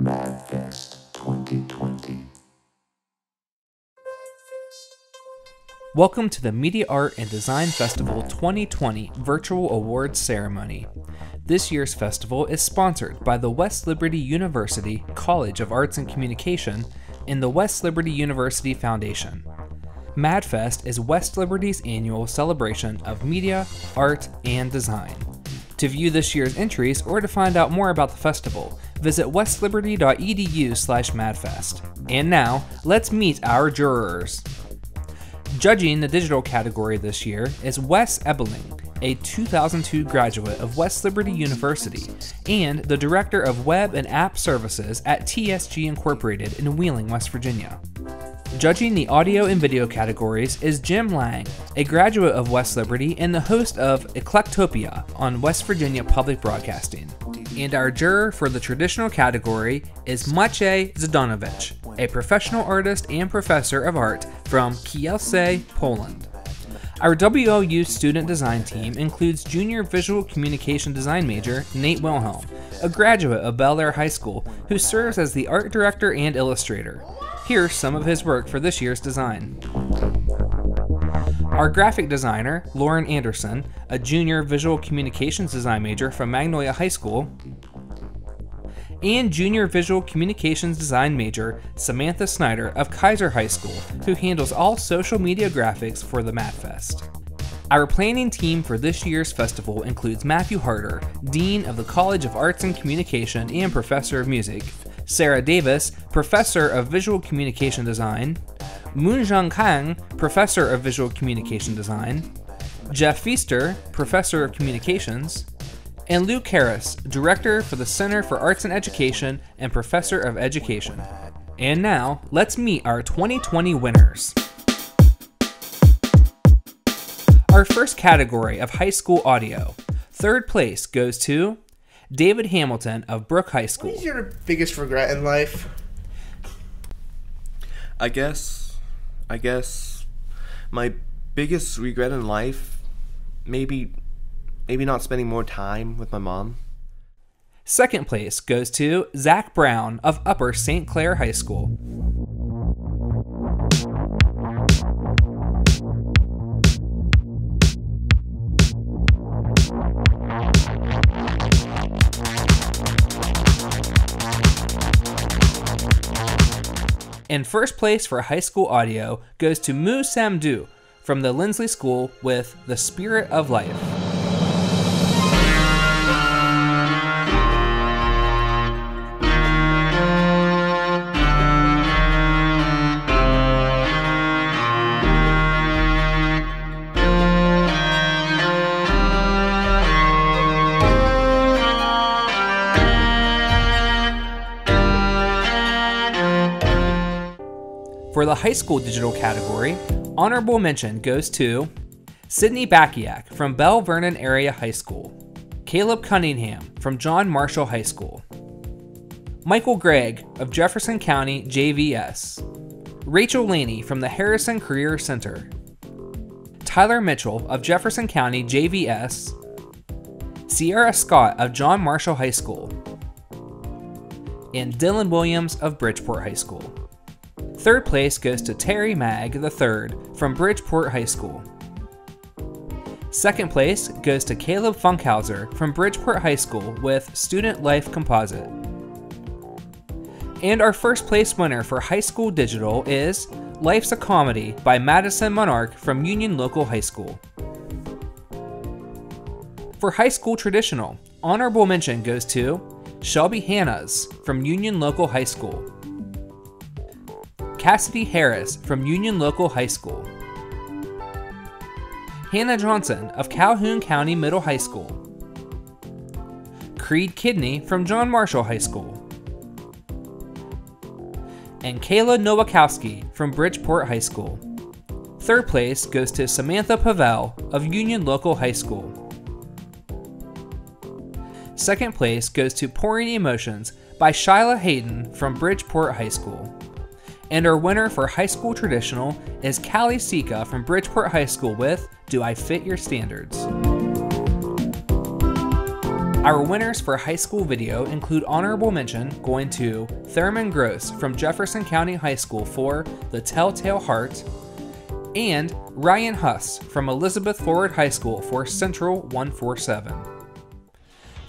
MadFest 2020. Welcome to the Media Art and Design Festival 2020 Virtual Awards Ceremony. This year's festival is sponsored by the West Liberty University College of Arts and Communication and the West Liberty University Foundation. MadFest is West Liberty's annual celebration of media, art, and design. To view this year's entries or to find out more about the festival, visit westliberty.edu slash madfest. And now, let's meet our jurors. Judging the digital category this year is Wes Ebeling, a 2002 graduate of West Liberty University and the Director of Web and App Services at TSG Incorporated in Wheeling, West Virginia. Judging the audio and video categories is Jim Lang, a graduate of West Liberty and the host of Eclectopia on West Virginia Public Broadcasting. And our juror for the traditional category is Maciej Zdanovich, a professional artist and professor of art from Kielce, Poland. Our WLU student design team includes junior visual communication design major Nate Wilhelm, a graduate of Bellaire High School who serves as the art director and illustrator. Here's some of his work for this year's design. Our graphic designer, Lauren Anderson, a junior visual communications design major from Magnolia High School, and junior visual communications design major Samantha Snyder of Kaiser High School, who handles all social media graphics for the MadFest. Our planning team for this year's festival includes Matthew Harder, Dean of the College of Arts and Communication and Professor of Music, Sarah Davis, Professor of Visual Communication Design, Moonjung Kang, Professor of Visual Communication Design, Jeff Feaster, Professor of Communications, and Luke Harris, Director for the Center for Arts and Education and Professor of Education. And now, let's meet our 2020 winners. Our first category of high school audio. Third place goes to David Hamilton of Brooke High School. What is your biggest regret in life? I guess, I guess, my biggest regret in life, maybe, maybe not spending more time with my mom. Second place goes to Zach Brown of Upper St. Clair High School. And first place for high school audio goes to Moo Samdu from the Linsly School with The Spirit of Life. For the high school digital category, honorable mention goes to Sydney Bakiak from Belle Vernon Area High School, Caleb Cunningham from John Marshall High School, Michael Gregg of Jefferson County JVS, Rachel Laney from the Harrison Career Center, Tyler Mitchell of Jefferson County JVS, Sierra Scott of John Marshall High School, and Dylan Williams of Bridgeport High School. Third place goes to Terry Mag III from Bridgeport High School. Second place goes to Caleb Funkhauser from Bridgeport High School with Student Life Composite. And our first place winner for High School Digital is Life's a Comedy by Madison Monarch from Union Local High School. For High School Traditional, honorable mention goes to Shelby Hannas from Union Local High School. Cassidy Harris from Union Local High School. Hannah Johnson of Calhoun County Middle High School. Creed Kidney from John Marshall High School. And Kayla Nowakowski from Bridgeport High School. Third place goes to Samantha Pavel of Union Local High School. Second place goes to Pouring Emotions by Shyla Hayden from Bridgeport High School. And our winner for High School Traditional is Callie Sika from Bridgeport High School with Do I Fit Your Standards? Our winners for high school video include honorable mention going to Thurman Gross from Jefferson County High School for The Telltale Heart, and Ryan Huss from Elizabeth Forward High School for Central 147.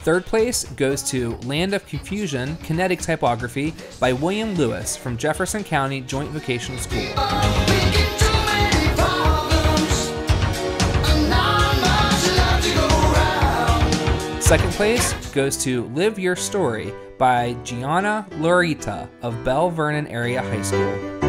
Third place goes to Land of Confusion Kinetic Typography by William Lewis from Jefferson County Joint Vocational School. Second place goes to Live Your Story by Gianna Lorita of Belle Vernon Area High School.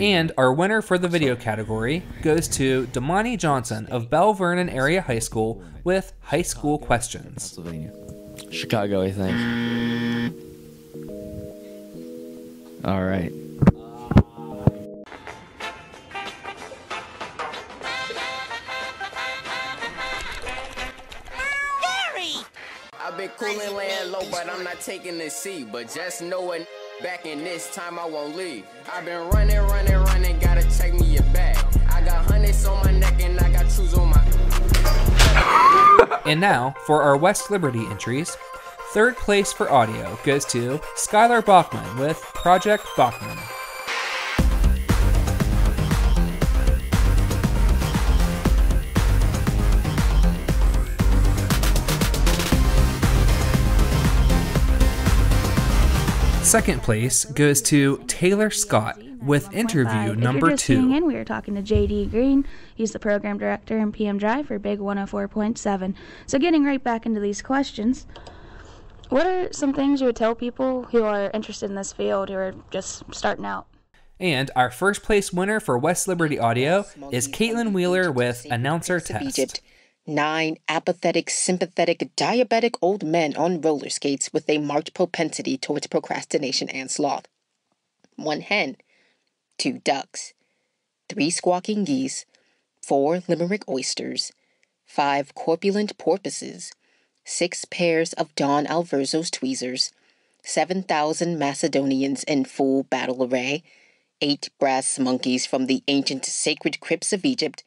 Mm-hmm. And our winner for the video category goes to Damani Johnson of Belle Vernon Area High School with High School oh, Questions. Pennsylvania. Chicago, I think. All right. I've been coolin' laying low, but I'm not taking the seat. But just know it, back in this time I won't leave. I've been running, running, running, gotta check me your bag. I got hundreds on my neck and I got trues on my. And now, for our West Liberty entries, third place for audio goes to Skylar Bachman with Project Bachman. Second place goes to Taylor Scott with interview If number you're just tuning two. in, we are talking to JD Green. He's the program director in PM Drive for Big 104.7. So, getting right back into these questions, what are some things you would tell people who are interested in this field who are just starting out? And our first place winner for West Liberty Audio is Caitlin Wheeler with Announcer of Test. Nine apathetic, sympathetic, diabetic old men on roller skates with a marked propensity towards procrastination and sloth. One hen, two ducks, three squawking geese, four limerick oysters, five corpulent porpoises, six pairs of Don Alverzo's tweezers, seven thousand Macedonians in full battle array, eight brass monkeys from the ancient sacred crypts of Egypt,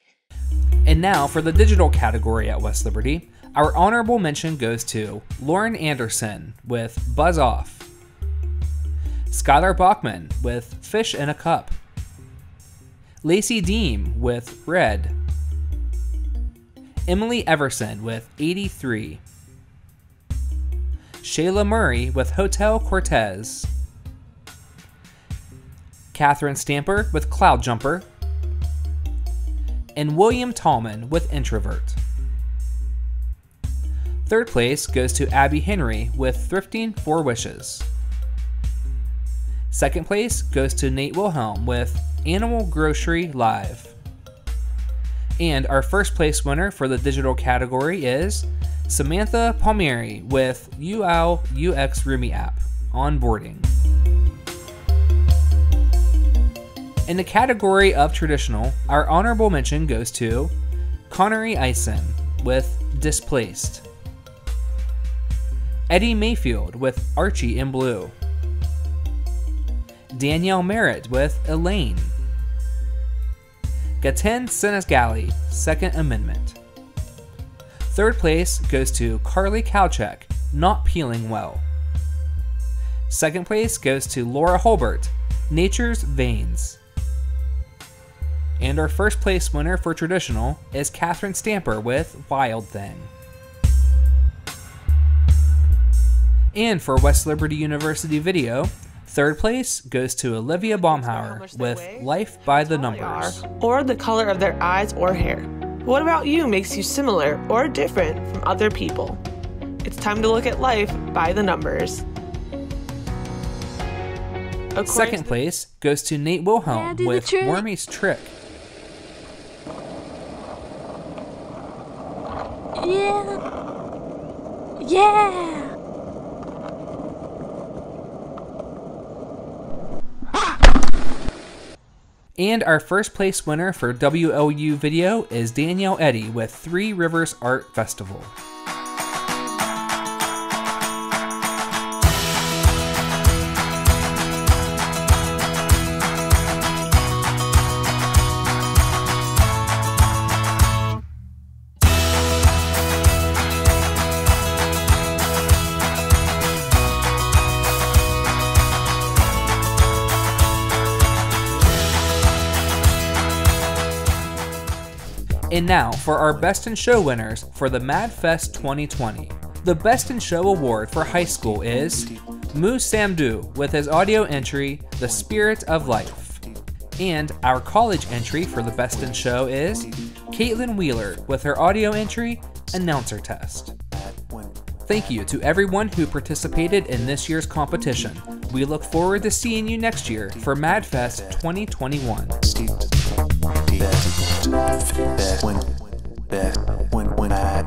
And now for the digital category at West Liberty, our honorable mention goes to Lauren Anderson with Buzz Off, Skylar Bachman with Fish in a Cup, Lacey Deem with Red, Emily Everson with 83, Shayla Murray with Hotel Cortez, Catherine Stamper with Cloud Jumper, and William Tallman with Introvert. Third place goes to Abby Henry with Thrifting for Wishes. Second place goes to Nate Wilhelm with Animal Grocery Live. And our first place winner for the digital category is Samantha Palmieri with UI UX Roomy app onboarding. In the category of traditional, our honorable mention goes to Connery Eisen with Displaced, Eddie Mayfield with Archie in Blue, Danielle Merritt with Elaine, Gaten Senesgali, Second Amendment. Third place goes to Carly Kowchek, Not Peeling Well. Second place goes to Laura Holbert, Nature's Veins. And our first place winner for traditional is Catherine Stamper with Wild Thing. And for West Liberty University video, third place goes to Olivia Baumhauer with Life by the Numbers. or the color of their eyes or hair. What about you makes you similar or different from other people? It's time to look at life by the numbers. According Second place goes to Nate Wilhelm do the with. Wormy's Trick. Yeah. Yeah. And our first place winner for WLU video is Danielle Eddy with Three Rivers Art Festival. And now for our Best in Show winners for the MadFest 2020. The Best in Show award for high school is Moo Samdu with his audio entry, The Spirit of Life. And our college entry for the Best in Show is Caitlin Wheeler with her audio entry, Announcer Test. Thank you to everyone who participated in this year's competition. We look forward to seeing you next year for MadFest 2021. That when, best when when I